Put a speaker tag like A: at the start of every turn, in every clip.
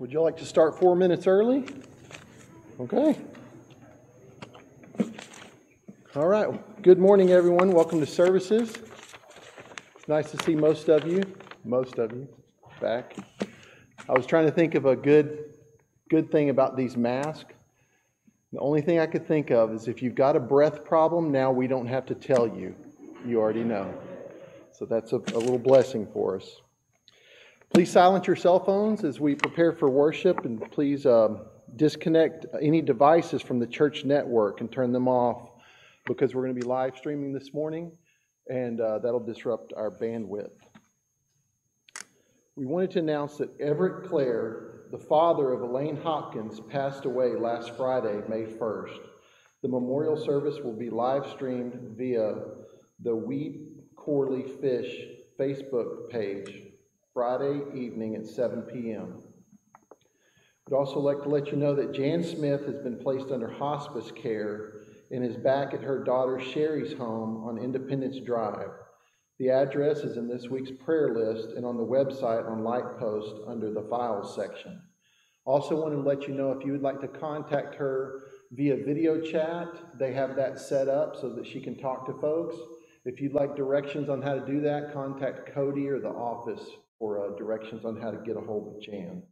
A: Would you like to start four minutes early? Okay. All right. Good morning, everyone. Welcome to services. It's nice to see most of you, most of you, back. I was trying to think of a good, good thing about these masks. The only thing I could think of is if you've got a breath problem, now we don't have to tell you. You already know. So that's a, a little blessing for us. Please silence your cell phones as we prepare for worship, and please um, disconnect any devices from the church network and turn them off because we're going to be live streaming this morning, and uh, that'll disrupt our bandwidth. We wanted to announce that Everett Clare, the father of Elaine Hopkins, passed away last Friday, May 1st. The memorial service will be live streamed via the Weed Corley Fish Facebook page Friday evening at 7 p.m. I'd also like to let you know that Jan Smith has been placed under hospice care and is back at her daughter Sherry's home on Independence Drive. The address is in this week's prayer list and on the website on Lightpost under the Files section. Also, want to let you know if you would like to contact her via video chat, they have that set up so that she can talk to folks. If you'd like directions on how to do that, contact Cody or the office for uh, directions on how to get a hold of Jan.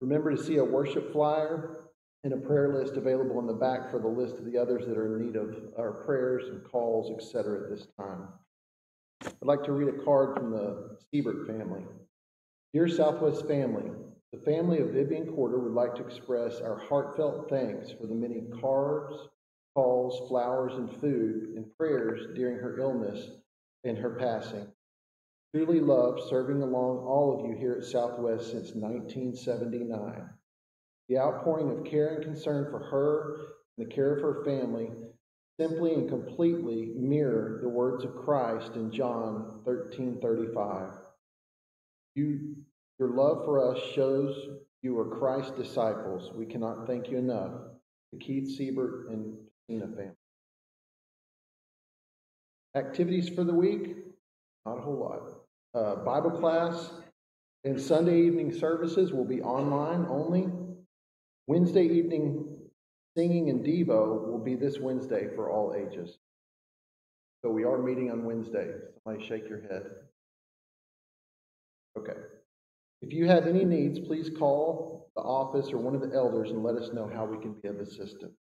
A: Remember to see a worship flyer and a prayer list available in the back for the list of the others that are in need of our prayers and calls, etc. at this time. I'd like to read a card from the Siebert family. Dear Southwest family, the family of Vivian Corder would like to express our heartfelt thanks for the many cards, calls, flowers, and food and prayers during her illness and her passing. Truly loved serving along all of you here at Southwest since 1979. The outpouring of care and concern for her and the care of her family simply and completely mirror the words of Christ in John 13:35. You your love for us shows you are Christ's disciples. We cannot thank you enough. The Keith Siebert and Tina family. Activities for the week? Not a whole lot. Uh, Bible class and Sunday evening services will be online only. Wednesday evening singing and Devo will be this Wednesday for all ages. So we are meeting on Wednesday. Somebody shake your head. Okay. If you have any needs, please call the office or one of the elders and let us know how we can be of assistance.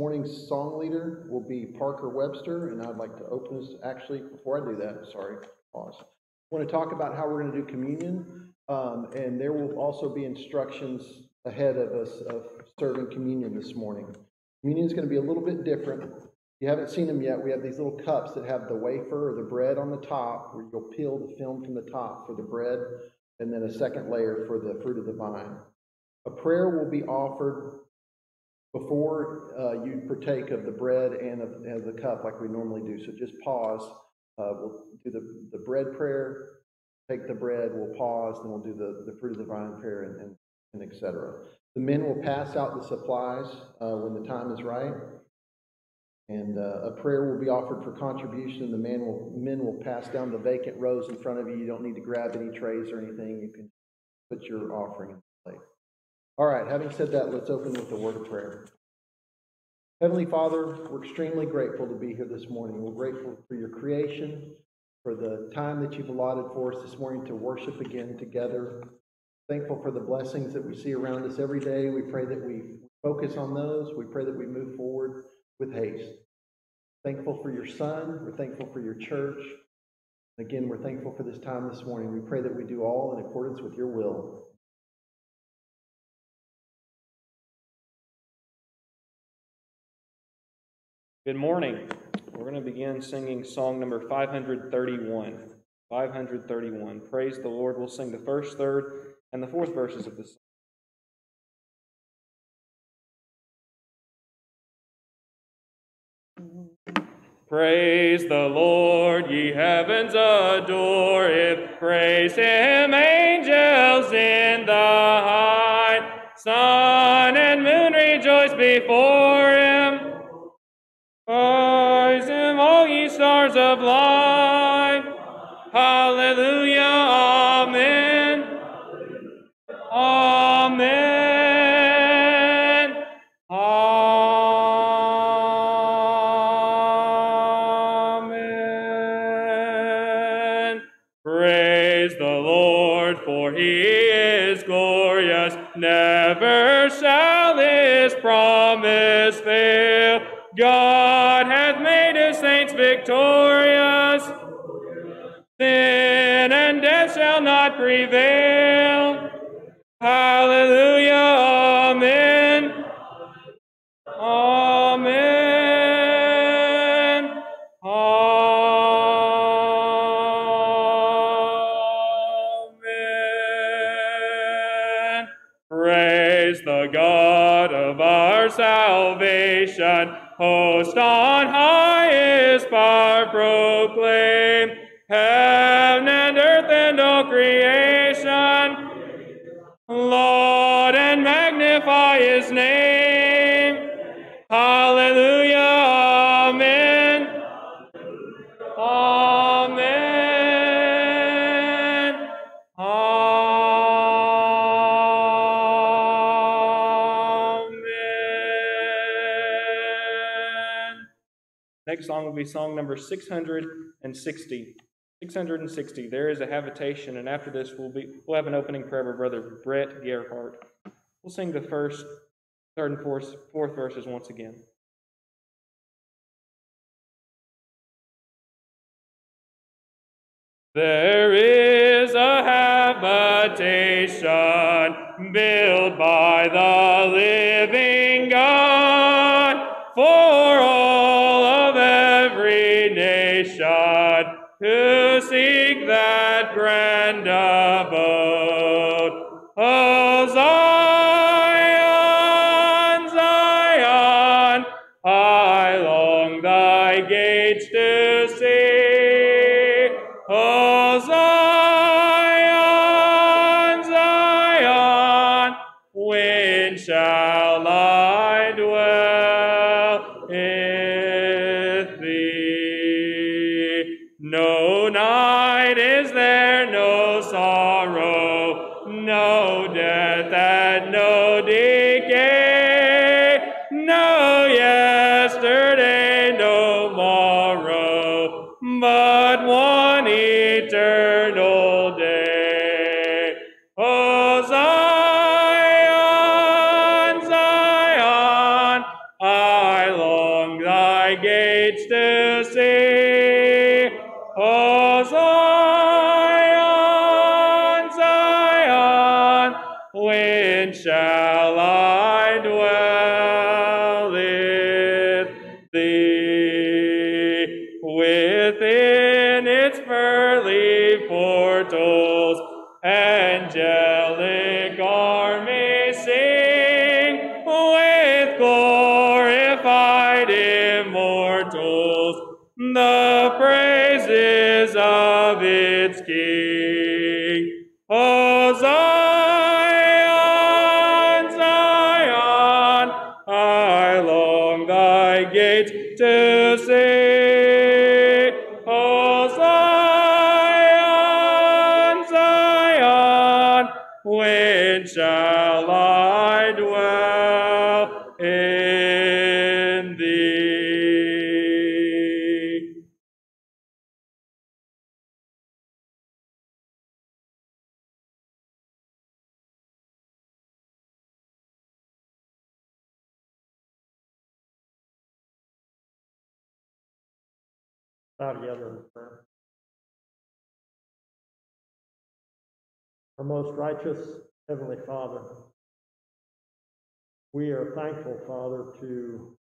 A: Morning's song leader will be Parker Webster, and I'd like to open this. Actually, before I do that, sorry, pause. I want to talk about how we're going to do communion, um, and there will also be instructions ahead of us of serving communion this morning. Communion is going to be a little bit different. If you haven't seen them yet, we have these little cups that have the wafer or the bread on the top, where you'll peel the film from the top for the bread, and then a second layer for the fruit of the vine. A prayer will be offered before uh, you partake of the bread and of, and the cup like we normally do. So just pause. Uh, we'll do the, the bread prayer, take the bread, we'll pause, then we'll do the, the fruit of the vine prayer and, and, and etc. The men will pass out the supplies uh, when the time is right. And uh, a prayer will be offered for contribution. The men will, men will pass down the vacant rows in front of you. You don't need to grab any trays or anything. You can put your offering in the plate. All right, having said that, let's open with a word of prayer. Heavenly Father, we're extremely grateful to be here this morning. We're grateful for your creation, for the time that you've allotted for us this morning to worship again together. Thankful for the blessings that we see around us every day. We pray that we focus on those. We pray that we move forward with haste. Thankful for your son. We're thankful for your church. Again, we're thankful for this time this morning. We pray that we do all in accordance with your will.
B: Good morning. We're going to begin singing song number 531. 531. Praise the Lord. We'll sing the first, third, and the fourth verses of this song. Praise the Lord, ye heavens adore it. Praise him, angels in the high. Sun and moon rejoice before Praise
C: the Lord, for he is glorious. Never shall his promise fail. God hath made his saints victorious. Sin and death shall not prevail. Proclaim.
B: Be song number 660. 660. There is a habitation, and after this, we'll be we'll have an opening prayer by Brother Brett Gerhardt. We'll sing the first, third, and fourth, fourth verses once again.
C: Thy
D: prayer. Our most righteous Heavenly Father, we are thankful, Father, to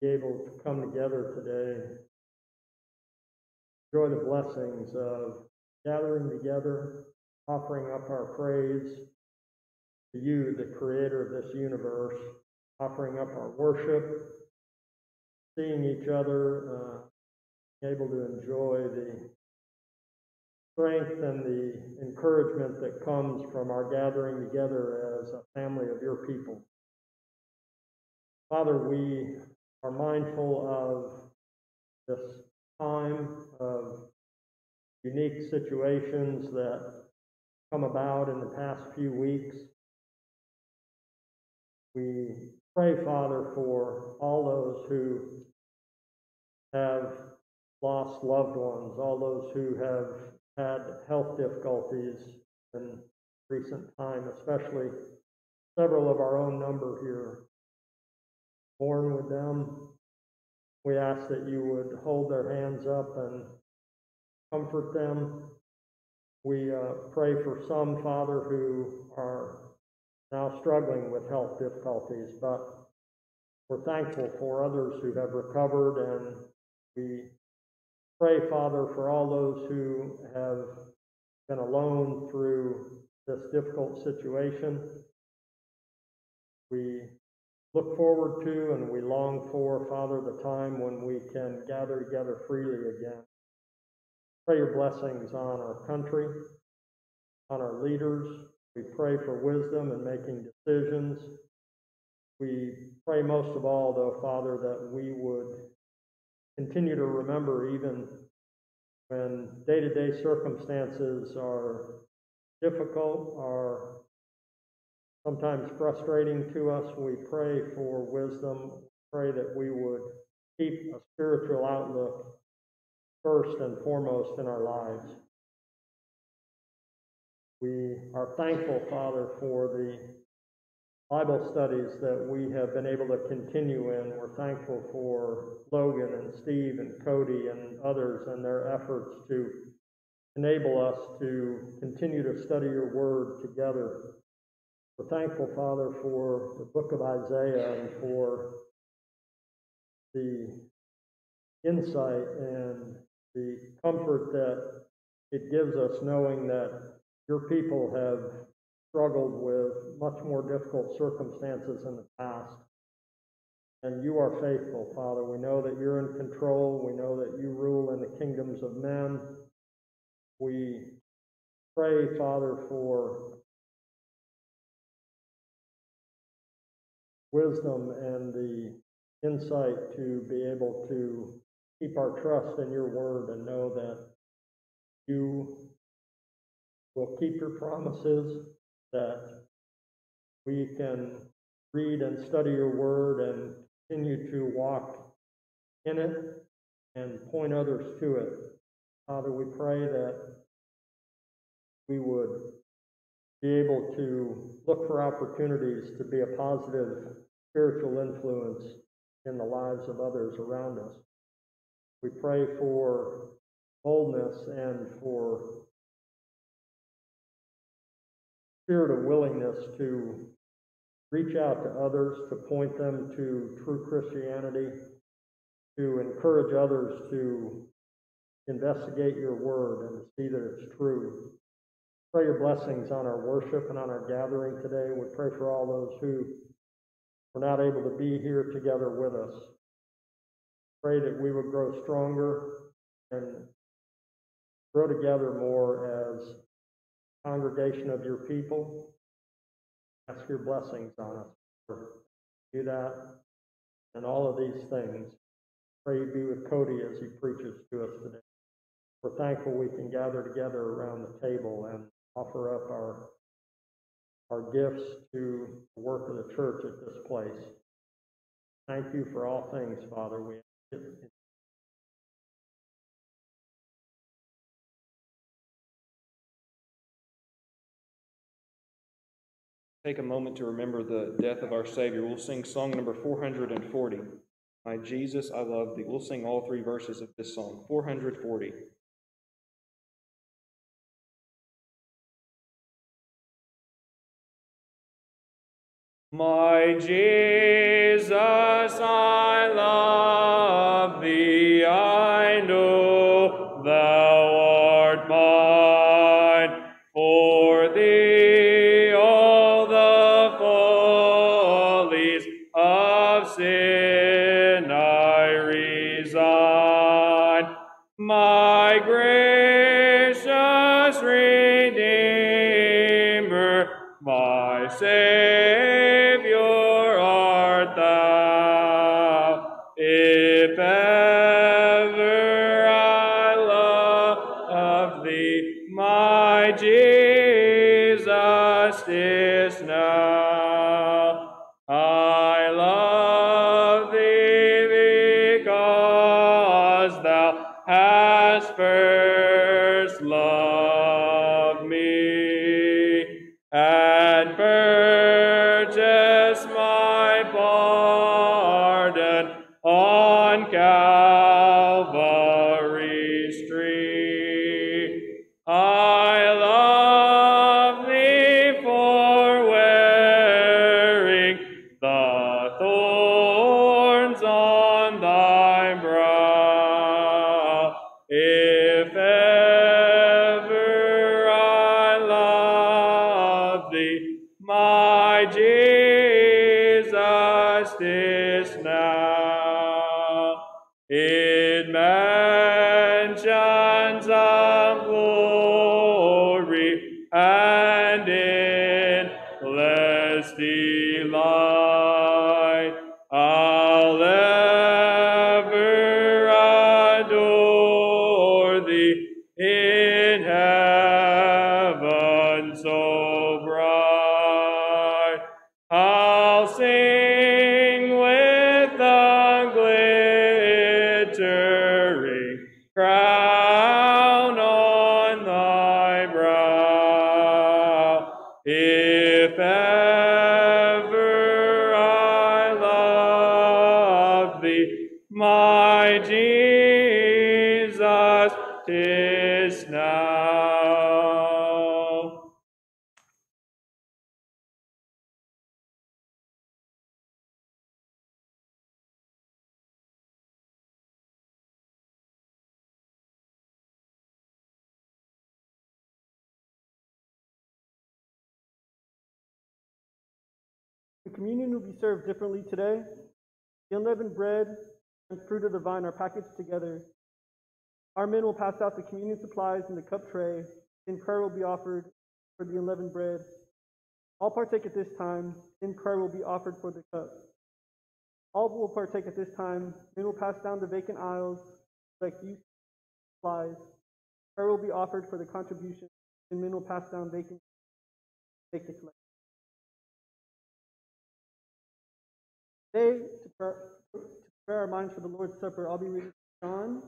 D: be able to come together today, enjoy the blessings of gathering together, offering up our praise to you, the creator of this universe, offering up our worship, seeing each other, uh, able to enjoy the strength and the encouragement that comes from our gathering together as a family of your people. Father, we are mindful of this time of unique situations that come about in the past few weeks. We pray, Father, for all those who have lost loved ones, all those who have had health difficulties in recent time, especially several of our own number here. Born with them, we ask that you would hold their hands up and comfort them. We uh, pray for some, Father, who are now struggling with health difficulties, but we're thankful for others who have recovered, and we pray, Father, for all those who have been alone through this difficult situation. We look forward to and we long for, Father, the time when we can gather together freely again. Pray your blessings on our country, on our leaders. We pray for wisdom in making decisions. We pray most of all, though, Father, that we would continue to remember even when day to day circumstances are difficult, are sometimes frustrating to us, we pray for wisdom. Pray that we would keep a spiritual outlook first and foremost in our lives. We are thankful, Father, for the Bible studies that we have been able to continue in. We're thankful for Logan and Steve and Cody and others and their efforts to enable us to continue to study your word together. We're thankful, Father, for the book of Isaiah and for the insight and the comfort that it gives us knowing that your people have struggled with much more difficult circumstances in the past. And you are faithful, Father. We know that you're in control. We know that you rule in the kingdoms of men. We pray, Father, for wisdom and the insight to be able to keep our trust in your word and know that you will keep your promises, that we can read and study your word and continue to walk in it and point others to it. Father, we pray that we would be able to look for opportunities to be a positive spiritual influence in the lives of others around us. We pray for boldness and for spirit of willingness to reach out to others, to point them to true Christianity, to encourage others to investigate your word and see that it's true. Pray your blessings on our worship and on our gathering today. We pray for all those who were not able to be here together with us. Pray that we would grow stronger and grow together more as congregation of your people. Ask your blessings on us. Do that and all of these things. Pray you be with Cody as he preaches to us today. We're thankful we can gather together around the table and offer up our our gifts to the work of the church at this place. Thank you for all things, Father. We
B: Take a moment to remember the death of our Savior. We'll sing song number 440. My Jesus, I love thee. We'll sing all three verses of this song. 440.
C: My Jesus, I love thee, my Jesus, tis now.
E: The communion will be served differently today. The unleavened bread and fruit of the vine are packaged together. Our men will pass out the communion supplies in the cup tray, and prayer will be offered for the unleavened bread. All partake at this time, then prayer will be offered for the cup. All will partake at this time, men will pass down the vacant aisles, collect used supplies. Prayer will be offered for the contribution, and men will pass down vacant, take the collection. Today, to to prepare our minds for the Lord's Supper, I'll be reading John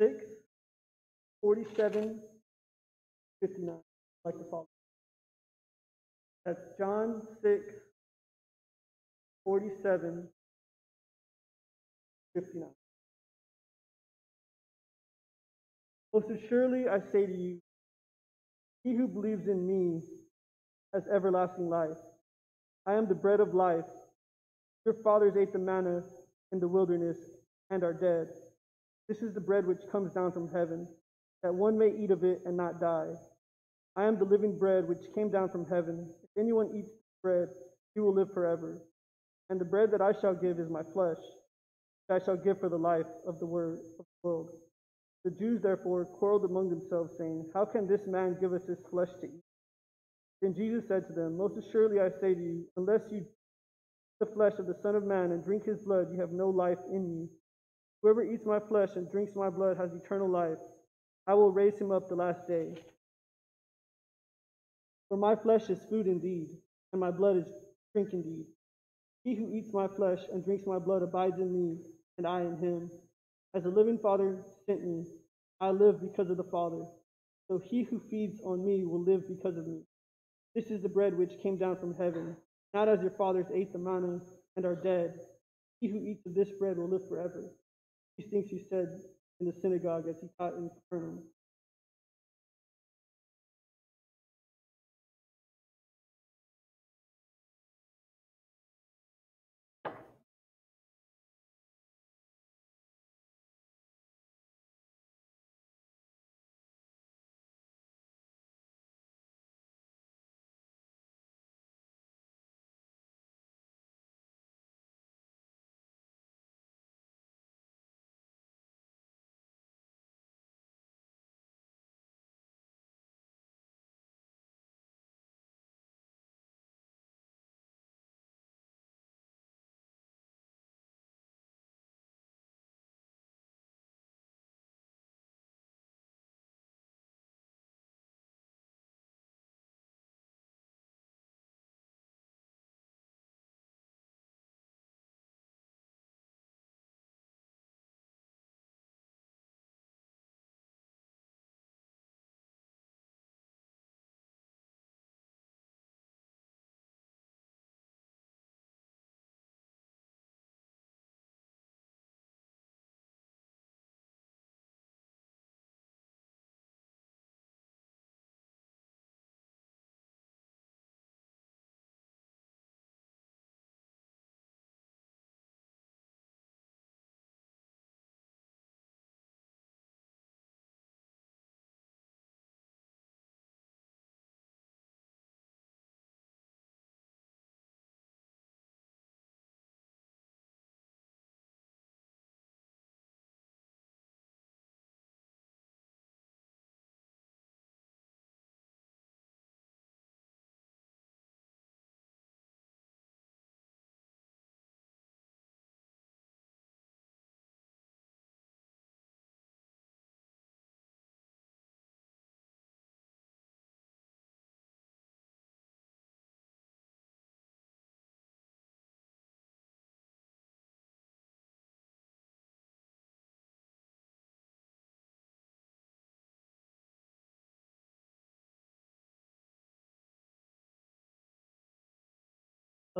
E: 6, 47, 59. I'd like to follow. That's John 6, 47, 59. Most assuredly, I say to you, he who believes in me has everlasting life. I am the bread of life. Your fathers ate the manna in the wilderness and are dead. This is the bread which comes down from heaven, that one may eat of it and not die. I am the living bread which came down from heaven. If anyone eats this bread, he will live forever. And the bread that I shall give is my flesh, which I shall give for the life of the of the world. The Jews therefore quarreled among themselves, saying, How can this man give us his flesh to eat? Then Jesus said to them, Most assuredly I say to you, unless you eat the flesh of the Son of Man and drink his blood, you have no life in you. Whoever eats my flesh and drinks my blood has eternal life. I will raise him up the last day. For my flesh is food indeed, and my blood is drink indeed. He who eats my flesh and drinks my blood abides in me, and I in him. As the living Father sent me, I live because of the Father. So he who feeds on me will live because of me. This is the bread which came down from heaven, not as your fathers ate the manna and are dead. He who eats of this bread will live forever. These things he said in the synagogue as he taught in Capernaum.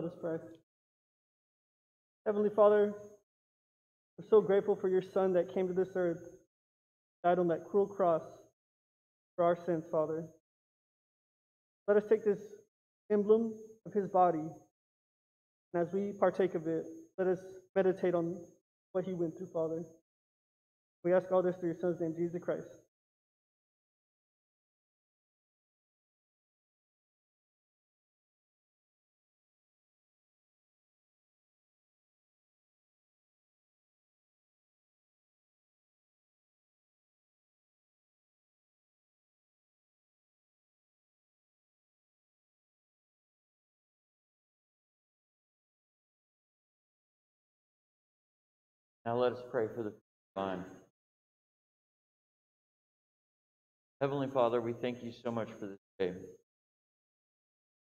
E: Let us pray. Heavenly Father, we're so grateful for your Son that came to this earth, died on that cruel cross for our sins, Father. Let us take this emblem of his body, and as we partake of it, let us meditate on what he went through, Father. We ask all this through your Son's name, Jesus Christ.
F: Now let us pray for the vine. Heavenly Father, we thank you so much for this day.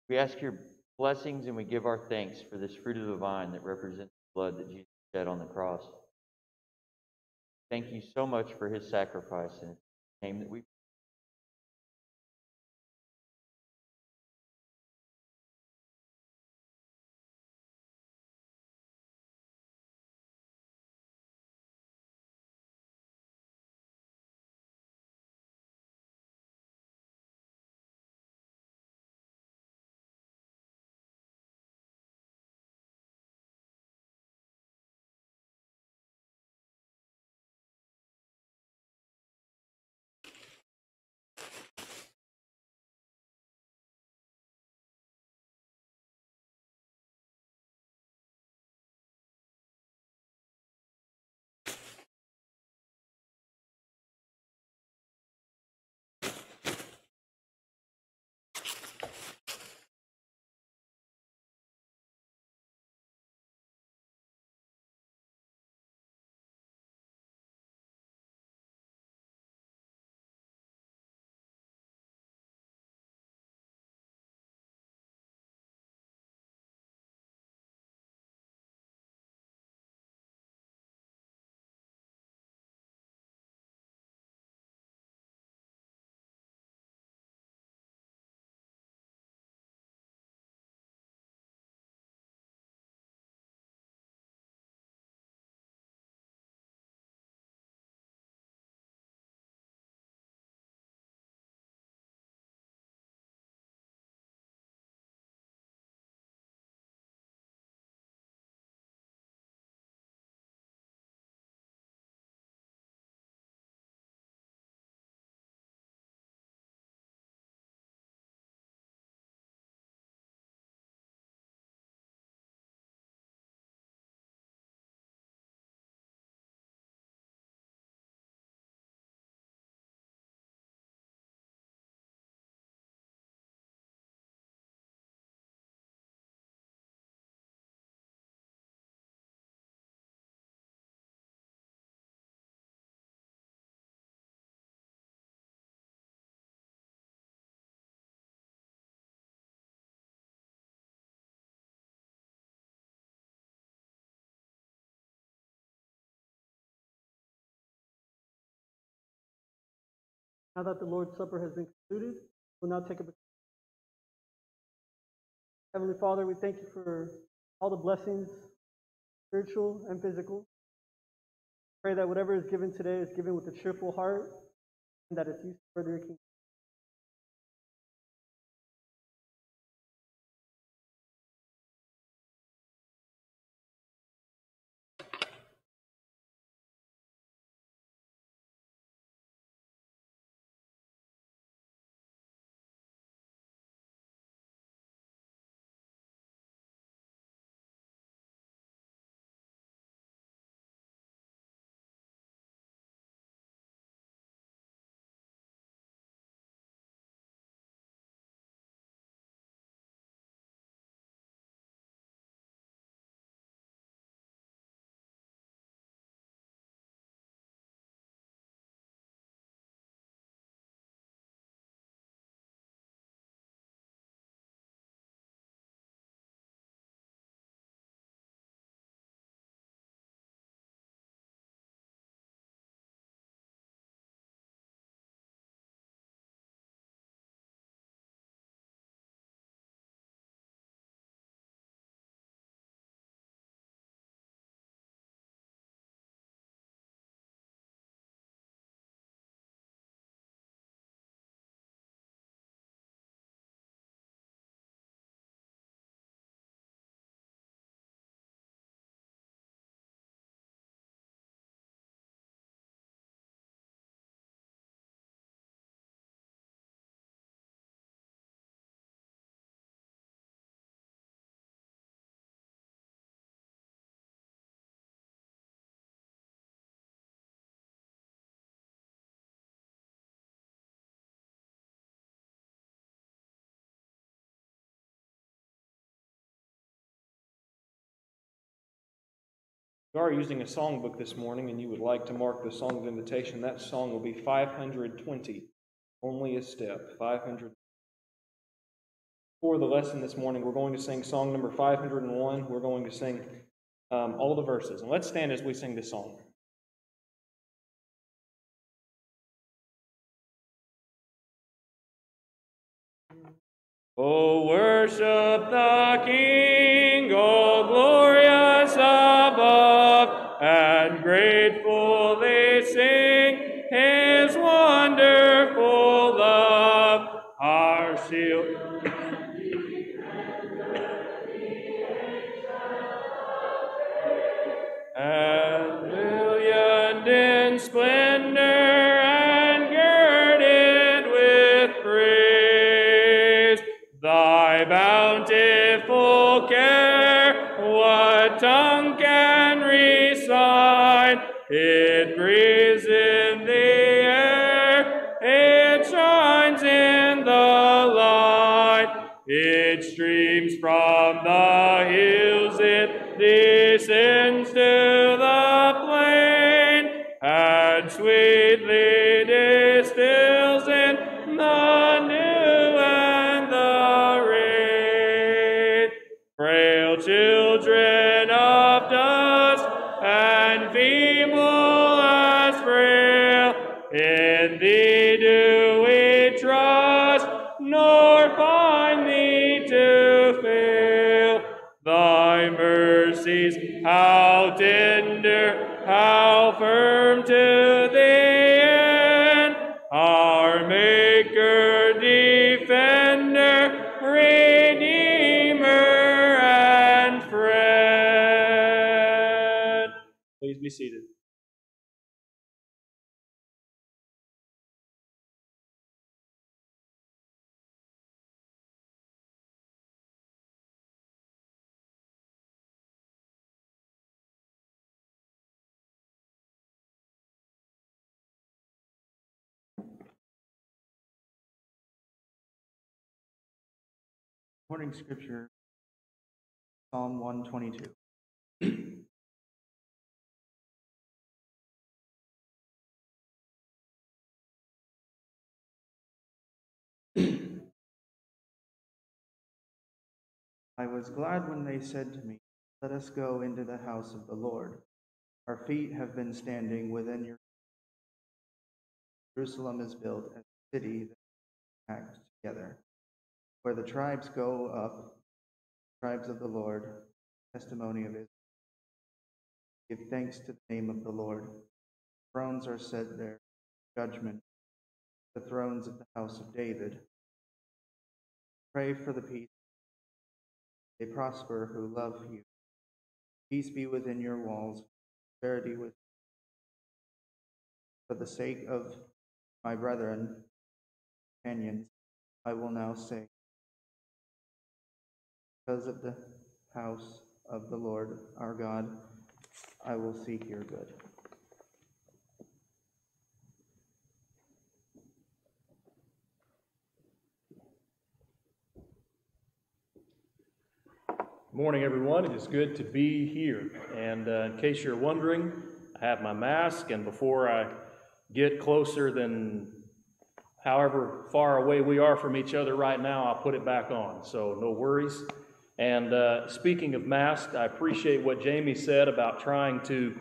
F: We ask your blessings and we give our thanks for this fruit of the vine that represents the blood that Jesus shed on the cross. Thank you so much for his sacrifice and name that we
E: Now that the Lord's Supper has been concluded, we'll now take a Heavenly Father, we thank you for all the blessings, spiritual and physical. Pray that whatever is given today is given with a cheerful heart and that it's used for your kingdom.
B: You are using a songbook this morning and you would like to mark the song of invitation, that song will be 520. Only a step. 500. For the lesson this morning, we're going to sing song number 501. We're going to sing um, all the verses. And let's stand as we sing this song.
C: Oh, worship the brilliant
G: I was glad when they said to me, Let us go into the house of the Lord. Our feet have been standing within your. Jerusalem is built as a city that acts together, where the tribes go up, tribes of the Lord, testimony of Israel. Give thanks to the name of the Lord. Thrones are set there, judgment, the thrones of the house of David. Pray for the peace. They prosper who love you. Peace be within your walls, charity with. For the sake of my brethren, companions, I will now say, because of the house of the Lord our God, I will seek your good.
H: Morning, everyone. It is good to be here. And uh, in case you're wondering, I have my mask, and before I get closer than however far away we are from each other right now, I'll put it back on. So, no worries. And uh, speaking of masks, I appreciate what Jamie said about trying to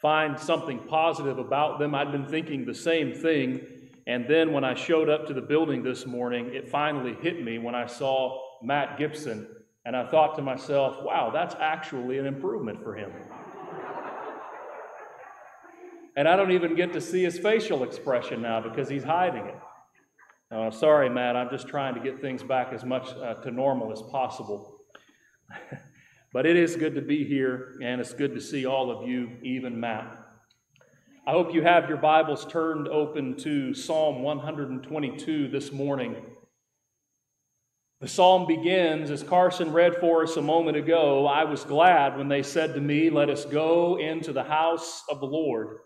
H: find something positive about them. I'd been thinking the same thing. And then when I showed up to the building this morning, it finally hit me when I saw Matt Gibson. And I thought to myself, wow, that's actually an improvement for him. and I don't even get to see his facial expression now because he's hiding it. Sorry, Matt, I'm just trying to get things back as much uh, to normal as possible. but it is good to be here, and it's good to see all of you, even Matt. I hope you have your Bibles turned open to Psalm 122 this morning. The psalm begins, as Carson read for us a moment ago, I was glad when they said to me, Let us go into the house of the Lord.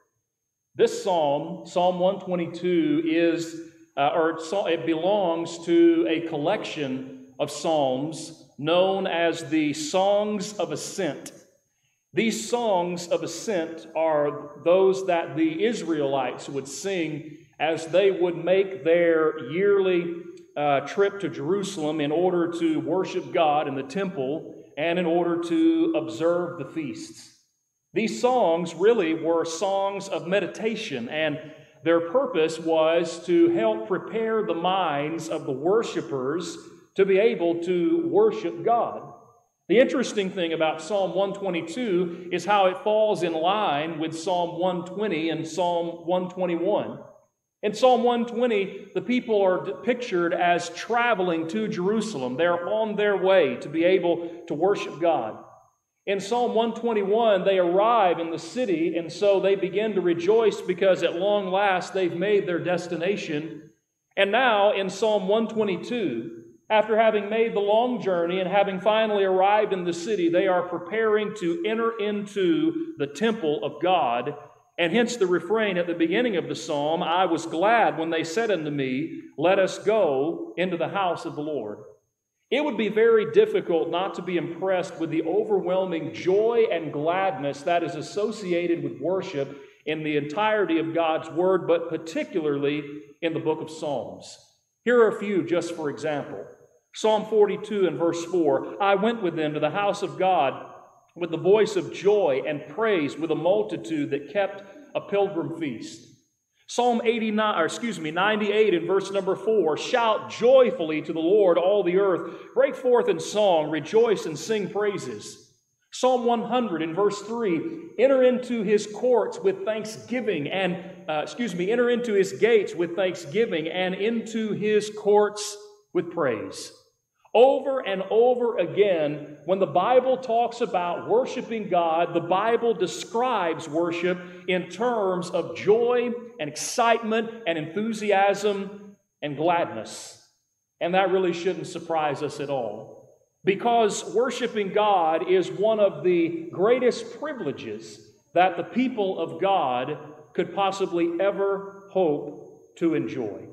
H: This psalm, Psalm 122, is, uh, or it belongs to a collection of psalms known as the Songs of Ascent. These songs of ascent are those that the Israelites would sing as they would make their yearly uh, trip to Jerusalem in order to worship God in the temple and in order to observe the feasts. These songs really were songs of meditation, and their purpose was to help prepare the minds of the worshipers to be able to worship God. The interesting thing about Psalm 122 is how it falls in line with Psalm 120 and Psalm 121. In Psalm 120, the people are pictured as traveling to Jerusalem. They're on their way to be able to worship God. In Psalm 121, they arrive in the city, and so they begin to rejoice because at long last they've made their destination. And now in Psalm 122, after having made the long journey and having finally arrived in the city, they are preparing to enter into the temple of God. And hence the refrain at the beginning of the psalm I was glad when they said unto me, Let us go into the house of the Lord. It would be very difficult not to be impressed with the overwhelming joy and gladness that is associated with worship in the entirety of God's Word, but particularly in the book of Psalms. Here are a few just for example. Psalm 42 and verse 4 I went with them to the house of God with the voice of joy and praise with a multitude that kept a pilgrim feast. Psalm 89, or excuse me, 98 in verse number 4 Shout joyfully to the Lord, all the earth. Break forth in song, rejoice and sing praises. Psalm 100 in verse 3 Enter into his courts with thanksgiving and, uh, excuse me, enter into his gates with thanksgiving and into his courts with praise. Over and over again, when the Bible talks about worshiping God, the Bible describes worship in terms of joy and excitement and enthusiasm and gladness. And that really shouldn't surprise us at all. Because worshiping God is one of the greatest privileges that the people of God could possibly ever hope to enjoy.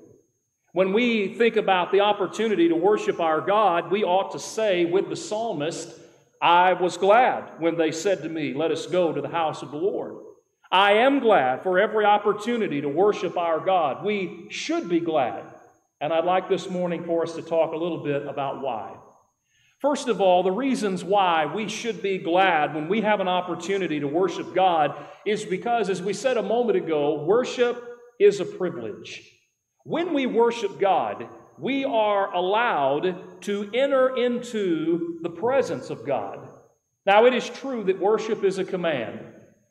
H: When we think about the opportunity to worship our God, we ought to say with the psalmist, I was glad when they said to me, Let us go to the house of the Lord. I am glad for every opportunity to worship our God. We should be glad. And I'd like this morning for us to talk a little bit about why. First of all, the reasons why we should be glad when we have an opportunity to worship God is because, as we said a moment ago, worship is a privilege. When we worship God, we are allowed to enter into the presence of God. Now, it is true that worship is a command.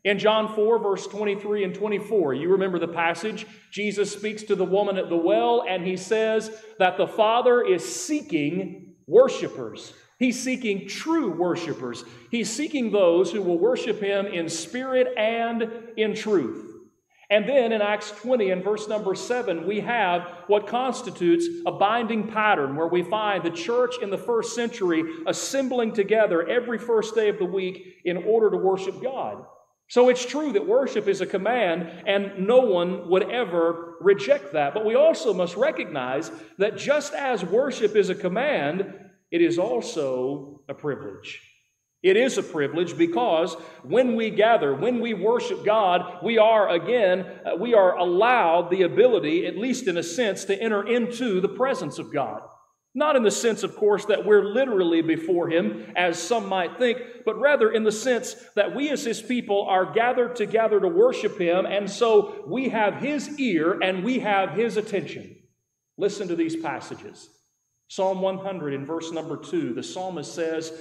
H: In John 4, verse 23 and 24, you remember the passage? Jesus speaks to the woman at the well, and he says that the Father is seeking worshipers. He's seeking true worshipers. He's seeking those who will worship him in spirit and in truth. And then in Acts 20 and verse number 7, we have what constitutes a binding pattern where we find the church in the first century assembling together every first day of the week in order to worship God. So it's true that worship is a command, and no one would ever reject that. But we also must recognize that just as worship is a command, it is also a privilege. It is a privilege because when we gather, when we worship God, we are again, uh, we are allowed the ability, at least in a sense, to enter into the presence of God. Not in the sense, of course, that we're literally before Him, as some might think, but rather in the sense that we as His people are gathered together to worship Him, and so we have His ear and we have His attention. Listen to these passages. Psalm 100 in verse number 2, the psalmist says,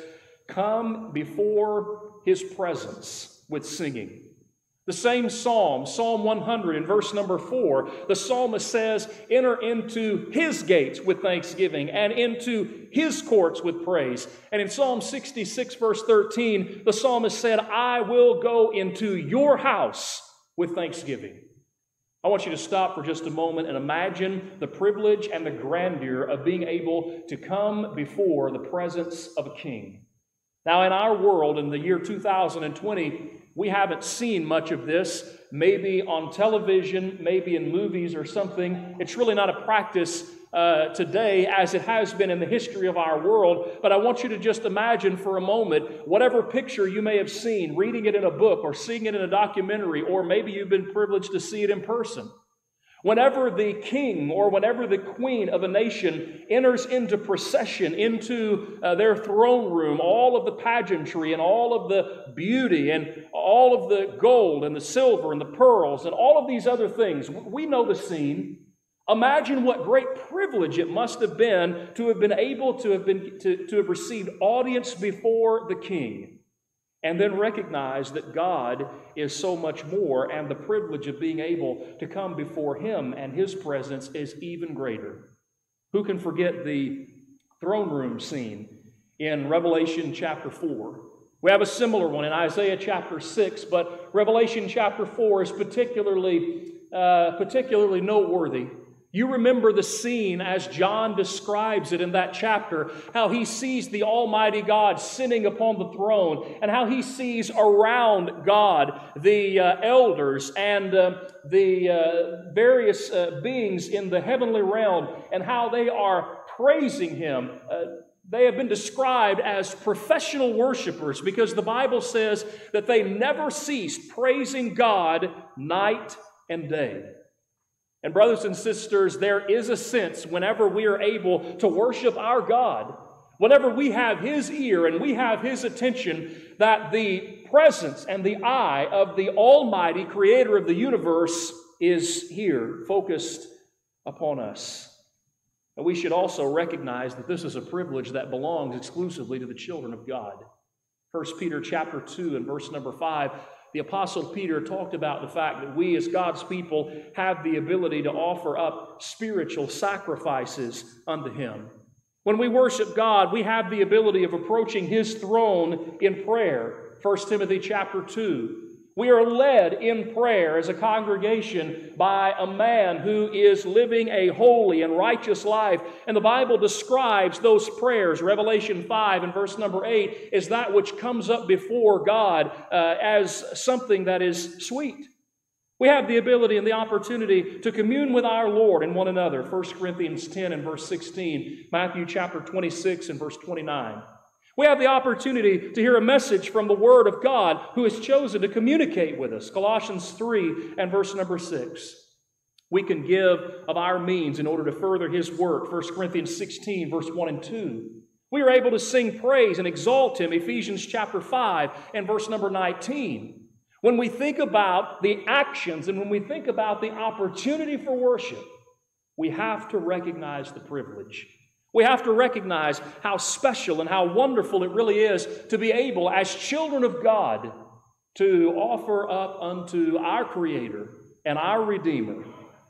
H: come before his presence with singing. The same psalm, Psalm 100 in verse number 4, the psalmist says, Enter into his gates with thanksgiving and into his courts with praise. And in Psalm 66, verse 13, the psalmist said, I will go into your house with thanksgiving. I want you to stop for just a moment and imagine the privilege and the grandeur of being able to come before the presence of a king. Now, in our world, in the year 2020, we haven't seen much of this maybe on television, maybe in movies or something. It's really not a practice uh, today as it has been in the history of our world. But I want you to just imagine for a moment whatever picture you may have seen, reading it in a book or seeing it in a documentary, or maybe you've been privileged to see it in person. Whenever the king or whenever the queen of a nation enters into procession, into uh, their throne room, all of the pageantry and all of the beauty and all of the gold and the silver and the pearls and all of these other things, we know the scene. Imagine what great privilege it must have been to have been able to have, been, to, to have received audience before the king and then recognize that God is so much more, and the privilege of being able to come before Him and His presence is even greater. Who can forget the throne room scene in Revelation chapter 4? We have a similar one in Isaiah chapter 6, but Revelation chapter 4 is particularly, uh, particularly noteworthy you remember the scene as John describes it in that chapter, how he sees the Almighty God sitting upon the throne, and how he sees around God the uh, elders and uh, the uh, various uh, beings in the heavenly realm, and how they are praising him. Uh, they have been described as professional worshipers because the Bible says that they never ceased praising God night and day. And, brothers and sisters, there is a sense whenever we are able to worship our God, whenever we have His ear and we have His attention, that the presence and the eye of the Almighty Creator of the universe is here, focused upon us. And we should also recognize that this is a privilege that belongs exclusively to the children of God. 1 Peter chapter 2 and verse number 5 the Apostle Peter talked about the fact that we, as God's people, have the ability to offer up spiritual sacrifices unto Him. When we worship God, we have the ability of approaching His throne in prayer. 1 Timothy chapter 2. We are led in prayer as a congregation by a man who is living a holy and righteous life. And the Bible describes those prayers, Revelation 5 and verse number 8, is that which comes up before God uh, as something that is sweet. We have the ability and the opportunity to commune with our Lord and one another. 1 Corinthians 10 and verse 16, Matthew chapter 26 and verse 29. We have the opportunity to hear a message from the Word of God who has chosen to communicate with us. Colossians 3 and verse number 6. We can give of our means in order to further His work. 1 Corinthians 16, verse 1 and 2. We are able to sing praise and exalt Him. Ephesians chapter 5 and verse number 19. When we think about the actions and when we think about the opportunity for worship, we have to recognize the privilege we have to recognize how special and how wonderful it really is to be able, as children of God, to offer up unto our Creator and our Redeemer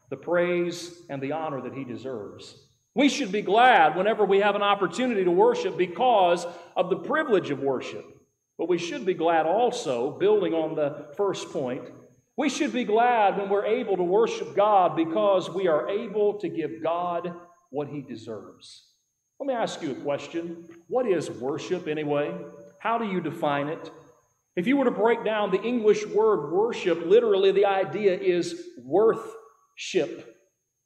H: the praise and the honor that He deserves. We should be glad whenever we have an opportunity to worship because of the privilege of worship. But we should be glad also, building on the first point, we should be glad when we're able to worship God because we are able to give God what He deserves. Let me ask you a question. What is worship anyway? How do you define it? If you were to break down the English word worship, literally the idea is worthship.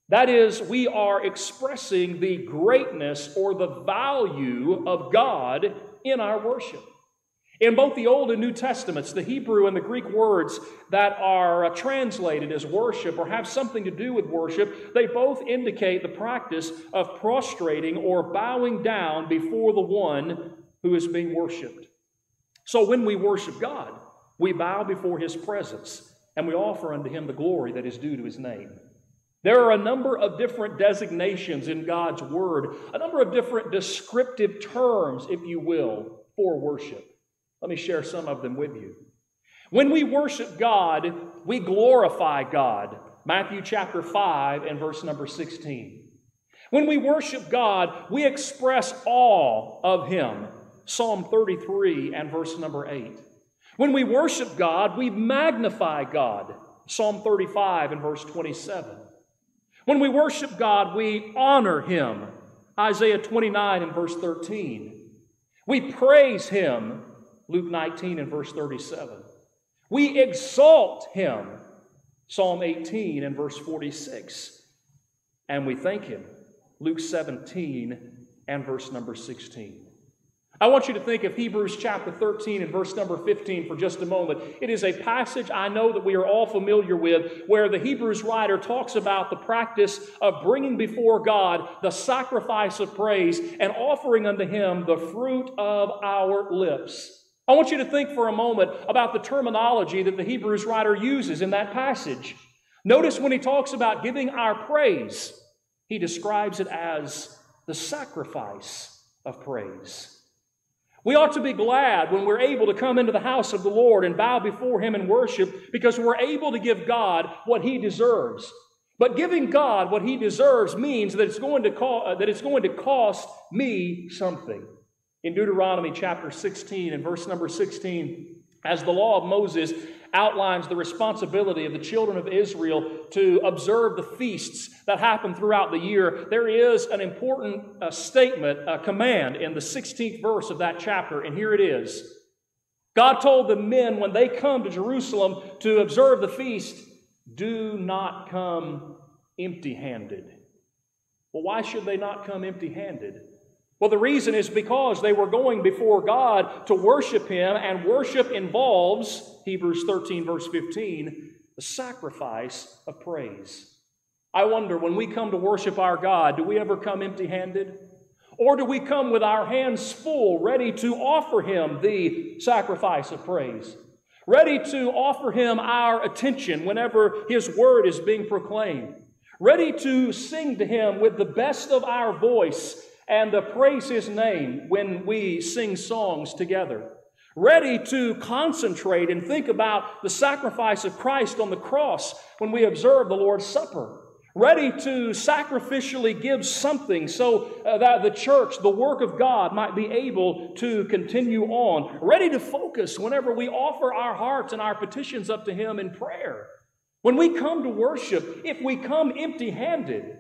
H: That is, we are expressing the greatness or the value of God in our worship. In both the Old and New Testaments, the Hebrew and the Greek words that are uh, translated as worship or have something to do with worship, they both indicate the practice of prostrating or bowing down before the one who is being worshiped. So when we worship God, we bow before his presence and we offer unto him the glory that is due to his name. There are a number of different designations in God's word, a number of different descriptive terms, if you will, for worship. Let me share some of them with you. When we worship God, we glorify God. Matthew chapter 5 and verse number 16. When we worship God, we express awe of Him. Psalm 33 and verse number 8. When we worship God, we magnify God. Psalm 35 and verse 27. When we worship God, we honor Him. Isaiah 29 and verse 13. We praise Him. Luke 19 and verse 37. We exalt him, Psalm 18 and verse 46. And we thank Him. Luke 17 and verse number 16. I want you to think of Hebrews chapter 13 and verse number 15 for just a moment. It is a passage I know that we are all familiar with where the Hebrews writer talks about the practice of bringing before God the sacrifice of praise and offering unto Him the fruit of our lips. I want you to think for a moment about the terminology that the Hebrews writer uses in that passage. Notice when he talks about giving our praise, he describes it as the sacrifice of praise. We ought to be glad when we're able to come into the house of the Lord and bow before Him and worship because we're able to give God what He deserves. But giving God what He deserves means that it's going to, co- that it's going to cost me something. In Deuteronomy chapter 16 and verse number 16, as the law of Moses outlines the responsibility of the children of Israel to observe the feasts that happen throughout the year, there is an important uh, statement, a command in the 16th verse of that chapter, and here it is. God told the men when they come to Jerusalem to observe the feast, do not come empty handed. Well, why should they not come empty handed? Well, the reason is because they were going before God to worship Him, and worship involves Hebrews 13, verse 15, the sacrifice of praise. I wonder, when we come to worship our God, do we ever come empty handed? Or do we come with our hands full, ready to offer Him the sacrifice of praise? Ready to offer Him our attention whenever His word is being proclaimed? Ready to sing to Him with the best of our voice and to praise His name when we sing songs together? ready to concentrate and think about the sacrifice of Christ on the cross when we observe the Lord's Supper. Ready to sacrificially give something so uh, that the church, the work of God, might be able to continue on. Ready to focus whenever we offer our hearts and our petitions up to Him in prayer. When we come to worship, if we come empty handed,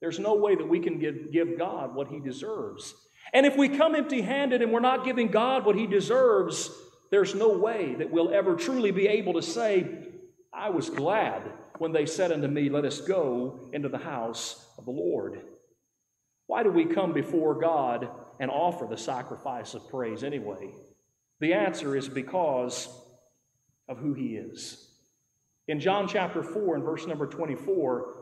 H: there's no way that we can give, give God what He deserves. And if we come empty handed and we're not giving God what He deserves, there's no way that we'll ever truly be able to say, I was glad when they said unto me, Let us go into the house of the Lord. Why do we come before God and offer the sacrifice of praise anyway? The answer is because of who He is. In John chapter 4 and verse number 24,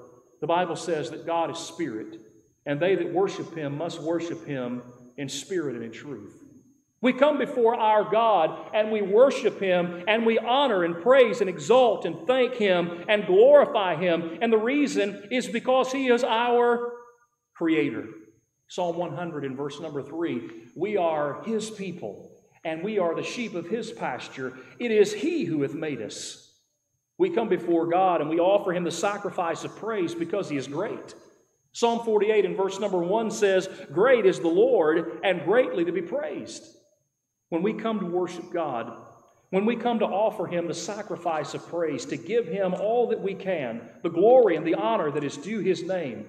H: the Bible says that God is spirit, and they that worship Him must worship Him in spirit and in truth. We come before our God and we worship Him and we honor and praise and exalt and thank Him and glorify Him. And the reason is because He is our Creator. Psalm 100 in verse number 3 We are His people and we are the sheep of His pasture. It is He who hath made us. We come before God and we offer Him the sacrifice of praise because He is great. Psalm 48 and verse number 1 says, Great is the Lord and greatly to be praised. When we come to worship God, when we come to offer Him the sacrifice of praise, to give Him all that we can, the glory and the honor that is due His name,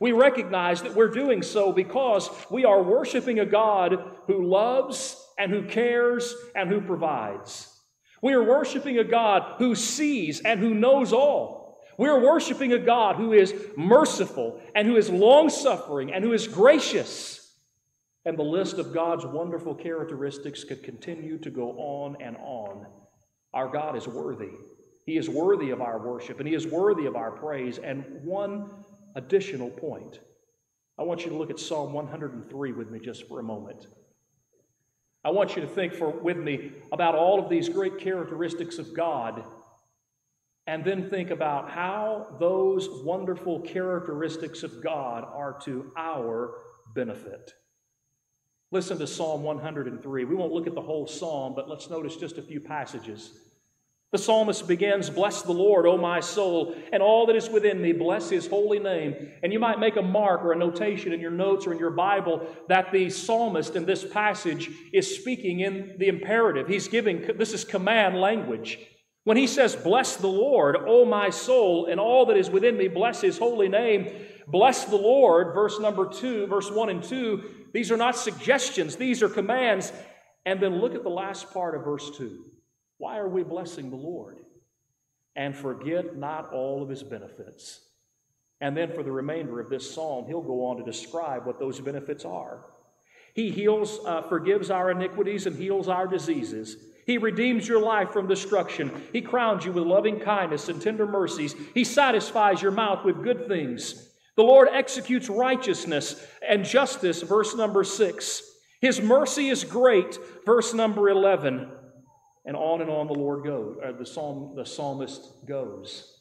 H: we recognize that we're doing so because we are worshiping a God who loves and who cares and who provides. We are worshiping a God who sees and who knows all. We're worshiping a God who is merciful and who is long suffering and who is gracious. And the list of God's wonderful characteristics could continue to go on and on. Our God is worthy. He is worthy of our worship and He is worthy of our praise. And one additional point I want you to look at Psalm 103 with me just for a moment. I want you to think for, with me about all of these great characteristics of God and then think about how those wonderful characteristics of God are to our benefit. Listen to Psalm 103. We won't look at the whole psalm, but let's notice just a few passages. The psalmist begins, Bless the Lord, O my soul, and all that is within me, bless his holy name. And you might make a mark or a notation in your notes or in your Bible that the psalmist in this passage is speaking in the imperative. He's giving, this is command language. When he says, Bless the Lord, O my soul, and all that is within me, bless his holy name. Bless the Lord, verse number two, verse one and two. These are not suggestions, these are commands. And then look at the last part of verse two. Why are we blessing the Lord? and forget not all of his benefits. And then for the remainder of this psalm, he'll go on to describe what those benefits are. He heals, uh, forgives our iniquities and heals our diseases. He redeems your life from destruction. He crowns you with loving kindness and tender mercies. He satisfies your mouth with good things. The Lord executes righteousness and justice, verse number six. His mercy is great, verse number 11. And on and on the Lord goes, or uh, the, psalm, the psalmist goes.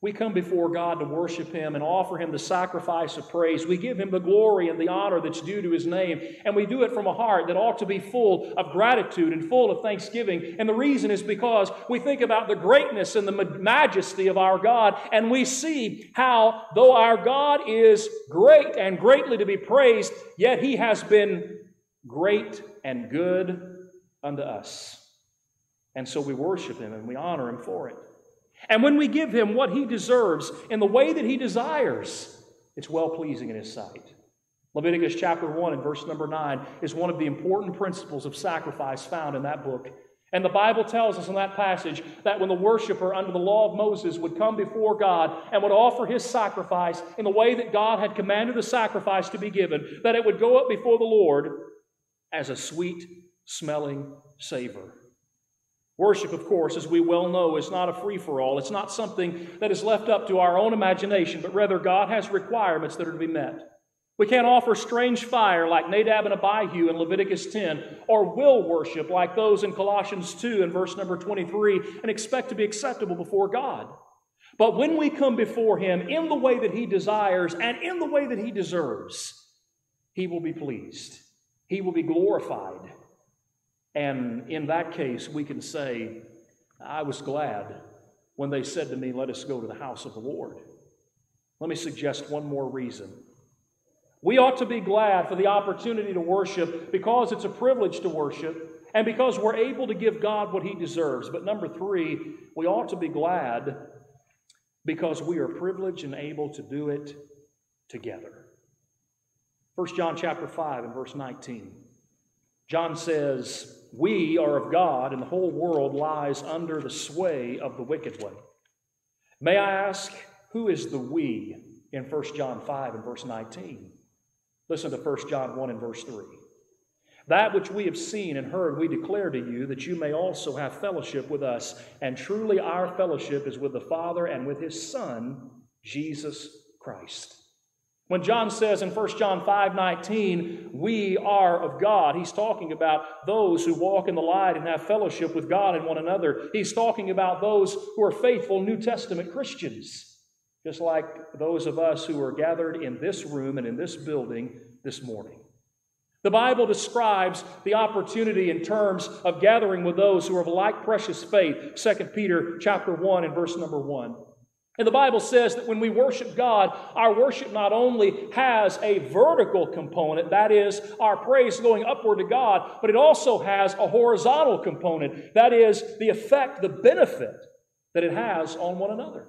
H: We come before God to worship Him and offer Him the sacrifice of praise. We give Him the glory and the honor that's due to His name. And we do it from a heart that ought to be full of gratitude and full of thanksgiving. And the reason is because we think about the greatness and the majesty of our God, and we see how, though our God is great and greatly to be praised, yet He has been great and good unto us. And so we worship Him and we honor Him for it. And when we give him what he deserves in the way that he desires, it's well pleasing in his sight. Leviticus chapter 1 and verse number 9 is one of the important principles of sacrifice found in that book. And the Bible tells us in that passage that when the worshiper under the law of Moses would come before God and would offer his sacrifice in the way that God had commanded the sacrifice to be given, that it would go up before the Lord as a sweet smelling savor. Worship, of course, as we well know, is not a free for all. It's not something that is left up to our own imagination, but rather God has requirements that are to be met. We can't offer strange fire like Nadab and Abihu in Leviticus 10, or will worship like those in Colossians 2 and verse number 23, and expect to be acceptable before God. But when we come before Him in the way that He desires and in the way that He deserves, He will be pleased. He will be glorified. And in that case, we can say, I was glad when they said to me, Let us go to the house of the Lord. Let me suggest one more reason. We ought to be glad for the opportunity to worship because it's a privilege to worship and because we're able to give God what He deserves. But number three, we ought to be glad because we are privileged and able to do it together. 1 John chapter 5 and verse 19. John says, we are of God, and the whole world lies under the sway of the wicked one. May I ask, who is the we in 1 John 5 and verse 19? Listen to 1 John 1 and verse 3. That which we have seen and heard, we declare to you, that you may also have fellowship with us. And truly, our fellowship is with the Father and with his Son, Jesus Christ. When John says in 1 John 5 19, we are of God, he's talking about those who walk in the light and have fellowship with God and one another. He's talking about those who are faithful New Testament Christians, just like those of us who are gathered in this room and in this building this morning. The Bible describes the opportunity in terms of gathering with those who are of like precious faith. 2 Peter chapter 1 and verse number 1. And the Bible says that when we worship God, our worship not only has a vertical component, that is, our praise going upward to God, but it also has a horizontal component, that is, the effect, the benefit that it has on one another.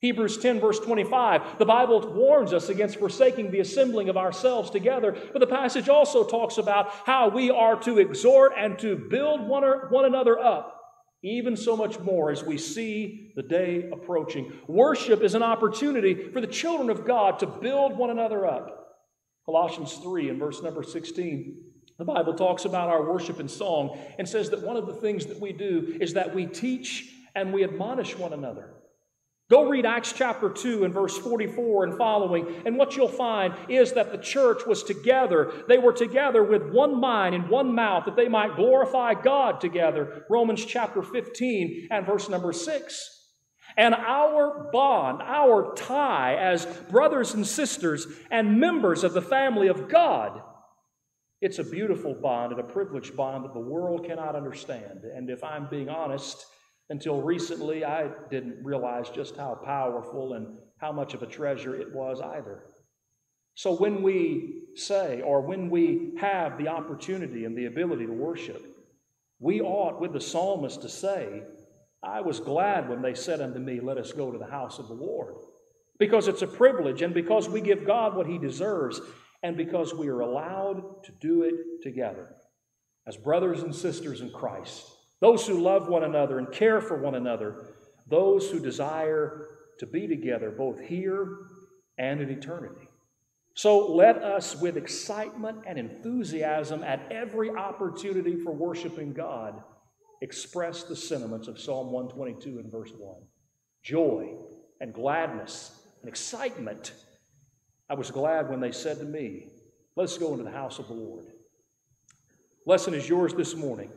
H: Hebrews 10, verse 25, the Bible warns us against forsaking the assembling of ourselves together, but the passage also talks about how we are to exhort and to build one, one another up even so much more as we see the day approaching. Worship is an opportunity for the children of God to build one another up. Colossians 3 and verse number 16. The Bible talks about our worship and song and says that one of the things that we do is that we teach and we admonish one another. Go read Acts chapter 2 and verse 44 and following, and what you'll find is that the church was together. They were together with one mind and one mouth that they might glorify God together. Romans chapter 15 and verse number 6. And our bond, our tie as brothers and sisters and members of the family of God, it's a beautiful bond and a privileged bond that the world cannot understand. And if I'm being honest, until recently, I didn't realize just how powerful and how much of a treasure it was either. So when we say, or when we have the opportunity and the ability to worship, we ought, with the psalmist, to say, I was glad when they said unto me, Let us go to the house of the Lord. Because it's a privilege, and because we give God what he deserves, and because we are allowed to do it together as brothers and sisters in Christ. Those who love one another and care for one another, those who desire to be together both here and in eternity. So let us, with excitement and enthusiasm at every opportunity for worshiping God, express the sentiments of Psalm 122 and verse 1 joy and gladness and excitement. I was glad when they said to me, Let's go into the house of the Lord. Lesson is yours this morning.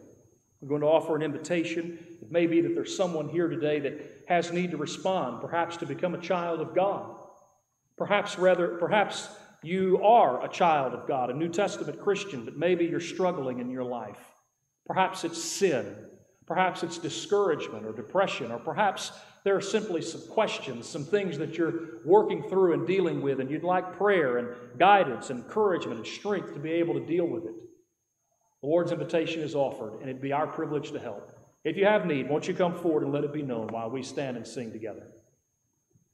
H: I'm going to offer an invitation. It may be that there's someone here today that has need to respond, perhaps to become a child of God. Perhaps rather, perhaps you are a child of God, a New Testament Christian, but maybe you're struggling in your life. Perhaps it's sin. Perhaps it's discouragement or depression, or perhaps there are simply some questions, some things that you're working through and dealing with, and you'd like prayer and guidance, and encouragement, and strength to be able to deal with it. The Lord's invitation is offered, and it'd be our privilege to help. If you have need, won't you come forward and let it be known while we stand and sing together?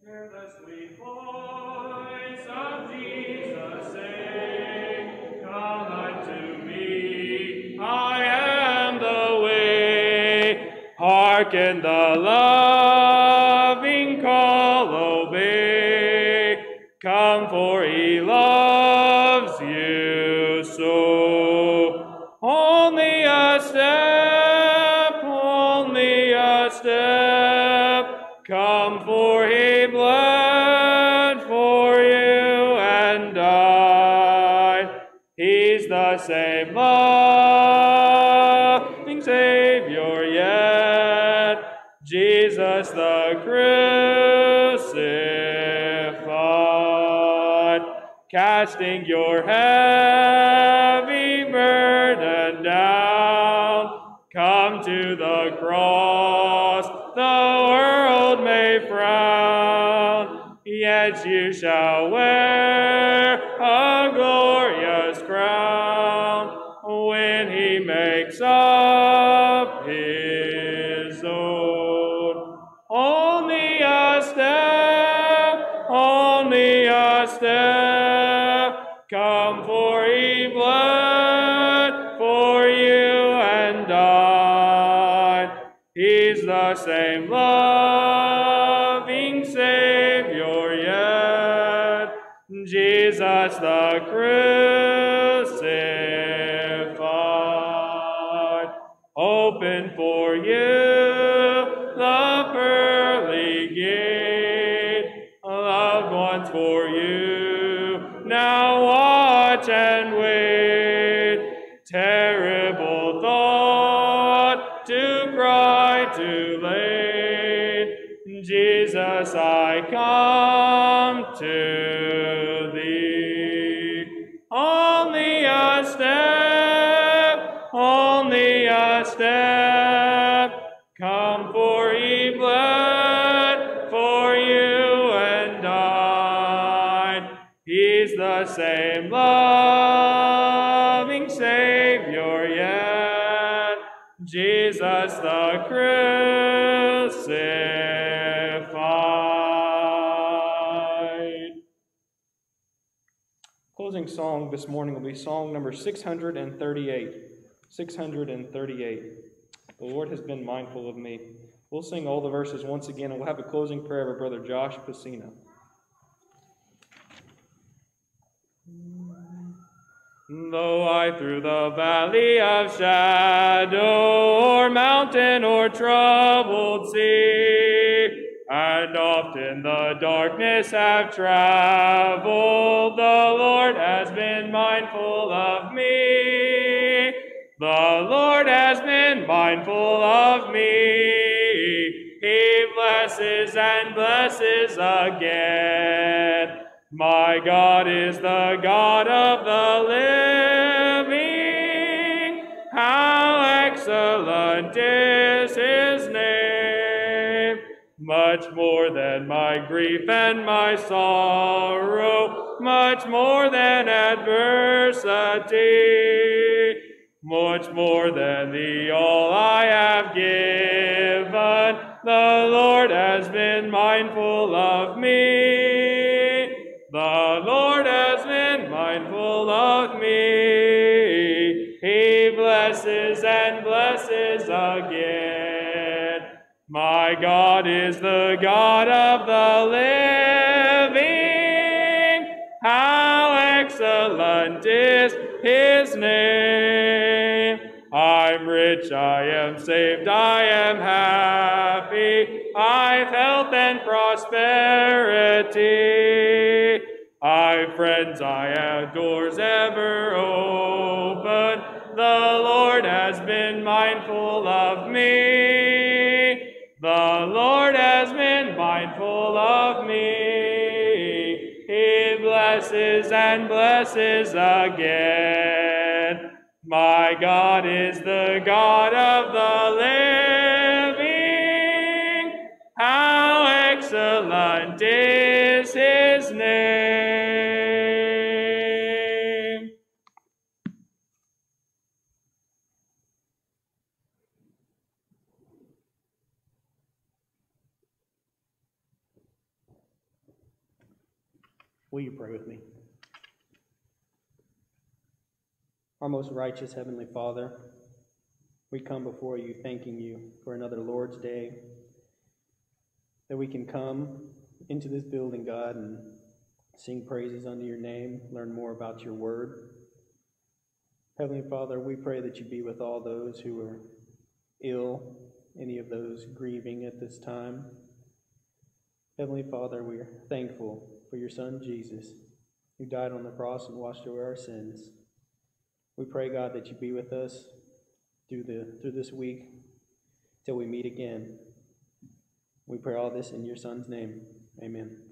C: Hear the sweet voice of Jesus say, Come unto me, I am the way. Hearken the loving call, obey. Come, for he loves you so. Casting your heavy burden down. Come to the cross, the world may frown, yet you shall wear The crucified. Open for
B: number 638. 638. The Lord has been mindful of me. We'll sing all the verses once again, and we'll have a closing prayer of our Brother Josh Pacino.
C: Though I through the valley of shadow, or mountain, or troubled sea, and oft in the darkness have traveled, the Lord has been mindful of me. The Lord has been mindful of me. He blesses and blesses again. My God is the God of the living. How excellent is his name. Much more than my grief and my sorrow, much more than adversity, much more than the all I have given. The Lord has been mindful of me. The Lord has been mindful of me. He blesses and blesses again. My God is the God of the living. How excellent is his name. I'm rich, I am saved, I am happy. I've health and prosperity. I've friends, I have doors ever open. The Lord has been mindful of me. Blesses and blesses again. My God is the God of the living.
I: Our most righteous Heavenly Father, we come before you thanking you for another Lord's Day, that we can come into this building, God, and sing praises unto your name, learn more about your word. Heavenly Father, we pray that you be with all those who are ill, any of those grieving at this time. Heavenly Father, we are thankful for your Son, Jesus, who died on the cross and washed away our sins. We pray, God, that you be with us through, the, through this week till we meet again. We pray all this in your Son's name. Amen.